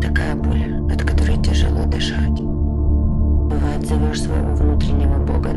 Такая боль, от которой тяжело дышать. Бывает, зовешь своего внутреннего бога